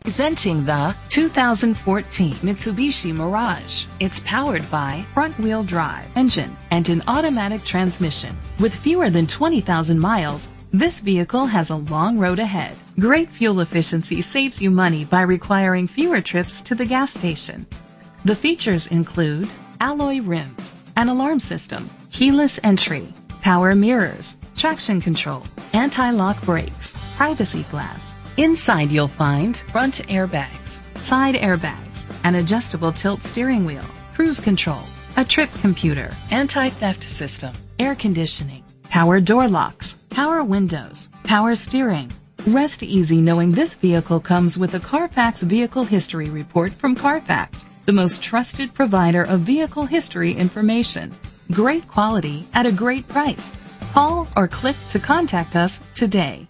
Presenting the 2014 Mitsubishi Mirage. It's powered by front-wheel drive engine and an automatic transmission. With fewer than 20,000 miles, this vehicle has a long road ahead. Great fuel efficiency saves you money by requiring fewer trips to the gas station. The features include alloy rims, an alarm system, keyless entry, power mirrors, traction control, anti-lock brakes, privacy glass. Inside you'll find front airbags, side airbags, an adjustable tilt steering wheel, cruise control, a trip computer, anti-theft system, air conditioning, power door locks, power windows, power steering. Rest easy knowing this vehicle comes with a Carfax Vehicle History Report from Carfax, the most trusted provider of vehicle history information. Great quality at a great price. Call or click to contact us today.